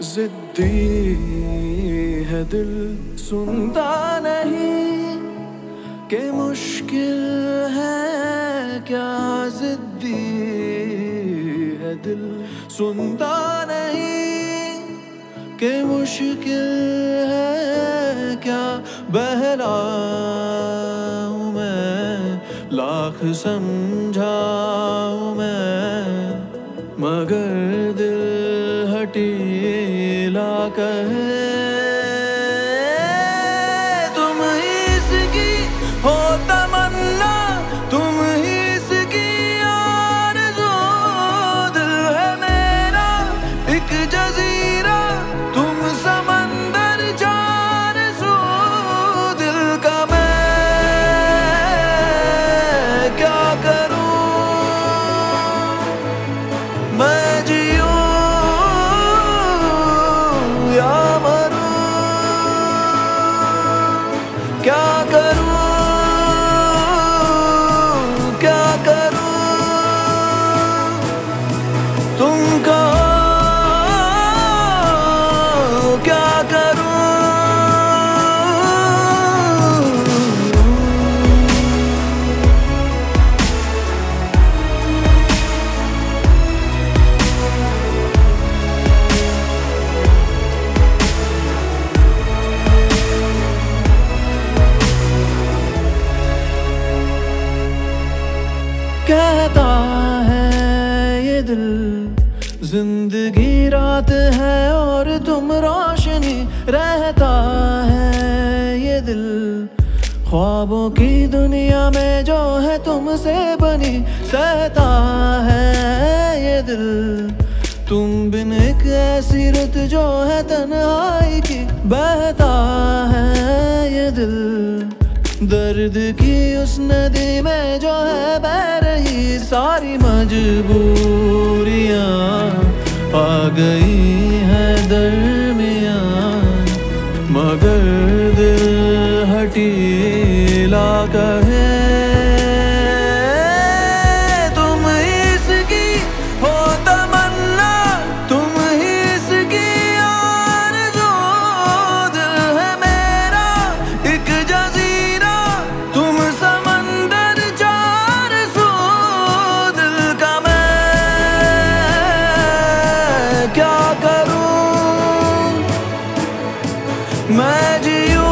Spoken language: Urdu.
زدی ہے دل سنتا نہیں کہ مشکل ہے کیا زدی ہے دل سنتا نہیں کہ مشکل ہے کیا بہلا ہوں میں؟ لاکھ سمجھاؤں میں، مگر دل ہٹی لا کہے کہتا ہے، یہ دل زندگی رات ہے اور تم روشنی رہتا ہے۔ یہ دل خوابوں کی دنیا میں جو ہے تم سے بنی سہتا ہے۔ یہ دل تم بن ایک ایسی رت جو ہے تنہائی کی بہتا ہے۔ یہ دل درد کی اس ندی میں جو ہے بہ رہی ساری مجبوریاں آ گئی ہے درمیان مگر دل ہٹی لا کہے mais de um